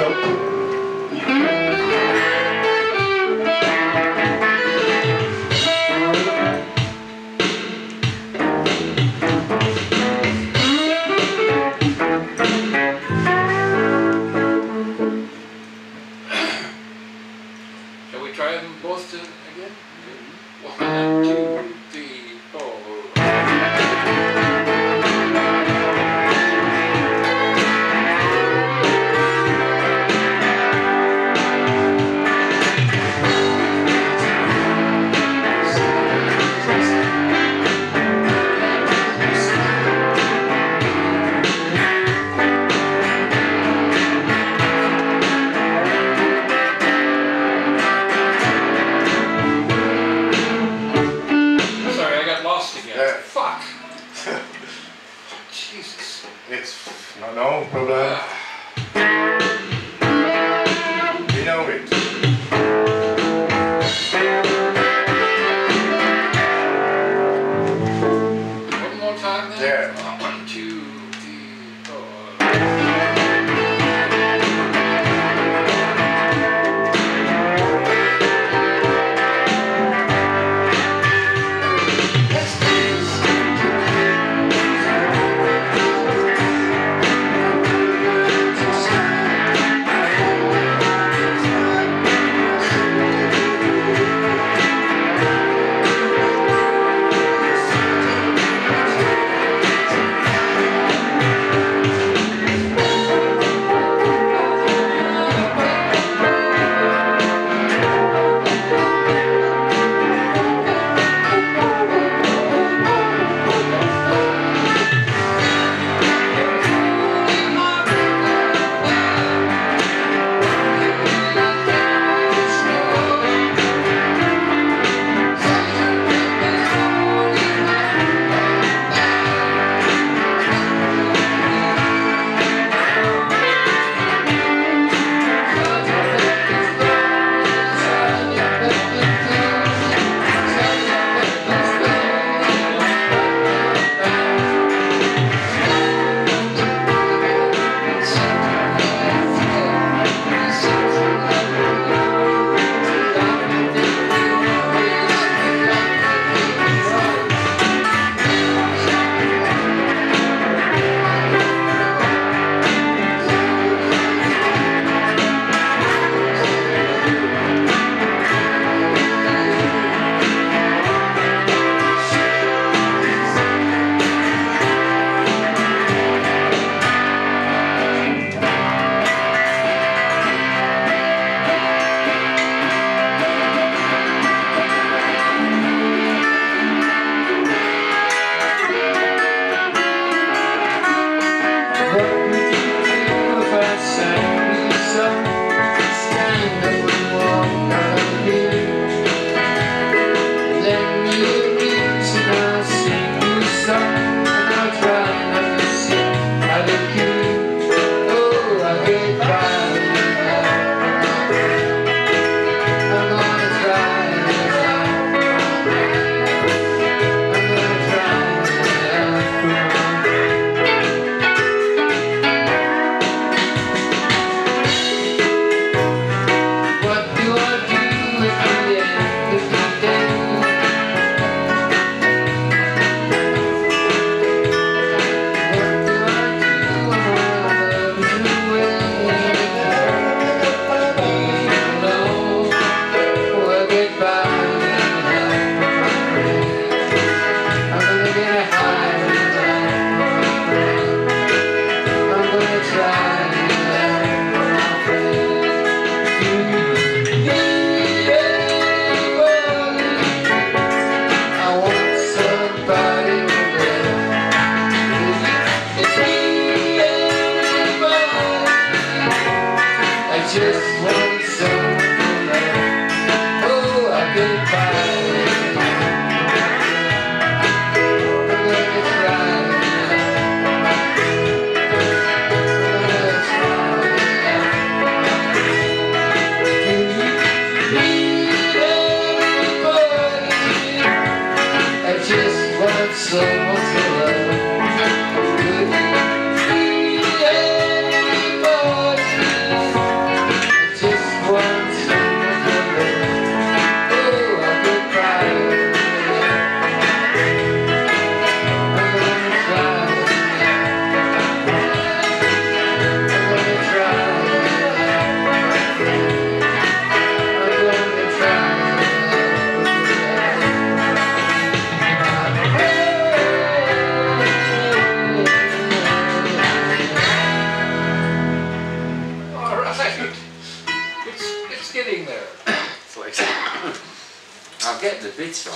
Go. Jesus. It's no, slow. и все.